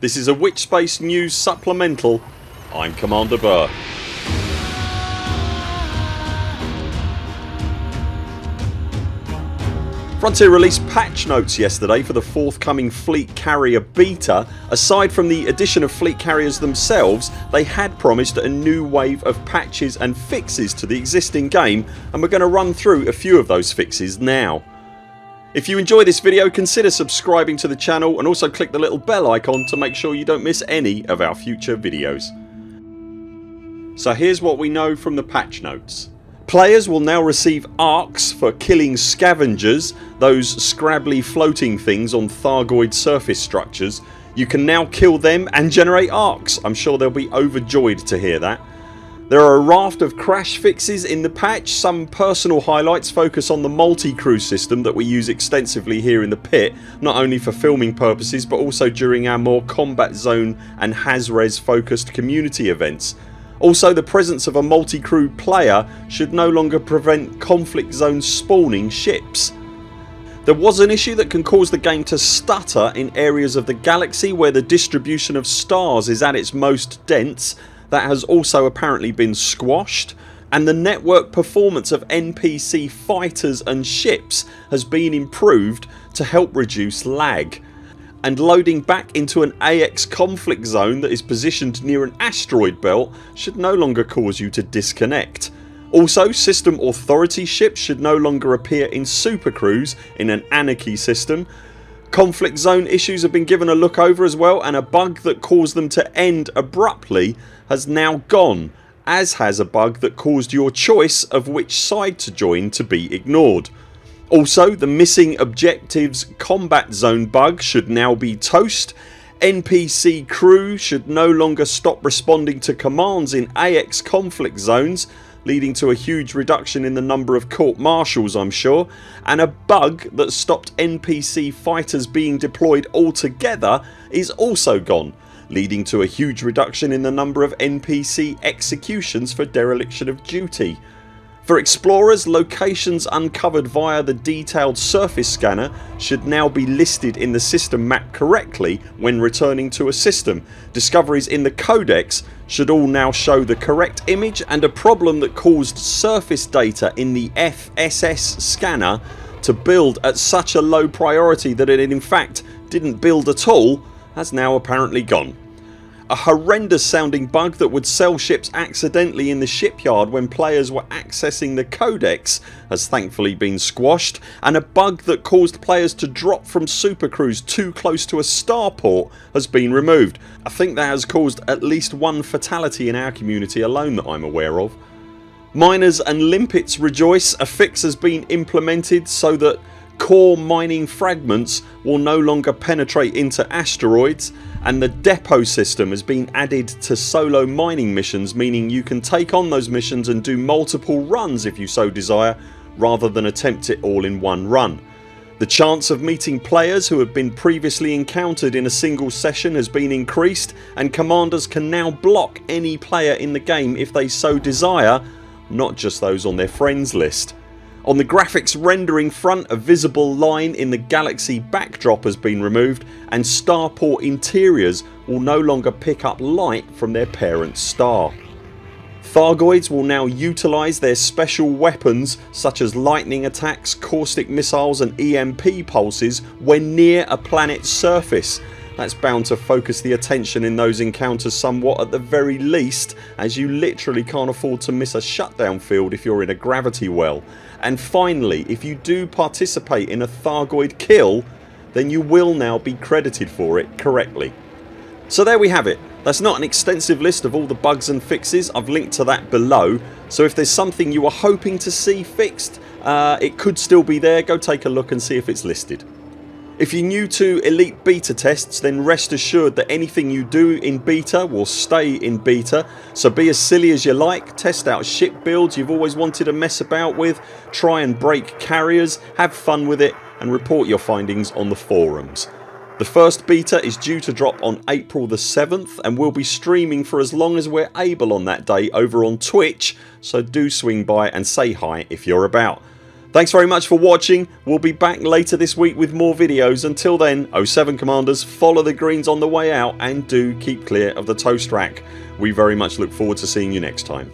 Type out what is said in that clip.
This is a Witchspace News Supplemental. I'm Commander Buur. Frontier released patch notes yesterday for the forthcoming Fleet Carrier Beta. Aside from the addition of fleet carriers themselves they had promised a new wave of patches and fixes to the existing game and we're going to run through a few of those fixes now. If you enjoy this video consider subscribing to the channel and also click the little bell icon to make sure you don't miss any of our future videos. So here's what we know from the patch notes. Players will now receive arcs for killing scavengers, those scrabbly floating things on Thargoid surface structures. You can now kill them and generate arcs. I'm sure they'll be overjoyed to hear that. There are a raft of crash fixes in the patch. Some personal highlights focus on the multi-crew system that we use extensively here in the pit not only for filming purposes but also during our more combat zone and Haz-Res focused community events. Also the presence of a multi-crew player should no longer prevent conflict zone spawning ships. There was an issue that can cause the game to stutter in areas of the galaxy where the distribution of stars is at its most dense. That has also apparently been squashed and the network performance of NPC fighters and ships has been improved to help reduce lag and loading back into an AX conflict zone that is positioned near an asteroid belt should no longer cause you to disconnect. Also system authority ships should no longer appear in supercruise in an anarchy system. Conflict zone issues have been given a look over as well and a bug that caused them to end abruptly has now gone as has a bug that caused your choice of which side to join to be ignored. Also the missing objectives combat zone bug should now be toast. NPC crew should no longer stop responding to commands in AX conflict zones leading to a huge reduction in the number of court martials I'm sure and a bug that stopped NPC fighters being deployed altogether is also gone leading to a huge reduction in the number of NPC executions for dereliction of duty. For explorers locations uncovered via the detailed surface scanner should now be listed in the system map correctly when returning to a system. Discoveries in the codex should all now show the correct image and a problem that caused surface data in the FSS scanner to build at such a low priority that it in fact didn't build at all has now apparently gone. A horrendous sounding bug that would sell ships accidentally in the shipyard when players were accessing the codex has thankfully been squashed and a bug that caused players to drop from supercruise too close to a starport has been removed. I think that has caused at least one fatality in our community alone that I'm aware of. Miners and limpets rejoice. A fix has been implemented so that core mining fragments will no longer penetrate into asteroids and the depot system has been added to solo mining missions meaning you can take on those missions and do multiple runs if you so desire rather than attempt it all in one run. The chance of meeting players who have been previously encountered in a single session has been increased and commanders can now block any player in the game if they so desire not just those on their friends list. On the graphics rendering front a visible line in the galaxy backdrop has been removed and starport interiors will no longer pick up light from their parent star. Thargoids will now utilise their special weapons such as lightning attacks, caustic missiles and EMP pulses when near a planet's surface that's bound to focus the attention in those encounters somewhat at the very least as you literally can't afford to miss a shutdown field if you're in a gravity well and finally if you do participate in a Thargoid kill then you will now be credited for it correctly. So there we have it. That's not an extensive list of all the bugs and fixes. I've linked to that below so if there's something you are hoping to see fixed uh, it could still be there. Go take a look and see if it's listed. If you're new to elite beta tests then rest assured that anything you do in beta will stay in beta. So be as silly as you like, test out ship builds you've always wanted to mess about with, try and break carriers, have fun with it and report your findings on the forums. The first beta is due to drop on April the 7th and we'll be streaming for as long as we're able on that day over on Twitch. So do swing by and say hi if you're about. Thanks very much for watching. We'll be back later this week with more videos. Until then 0 7 CMDRs follow the greens on the way out and do keep clear of the toast rack. We very much look forward to seeing you next time.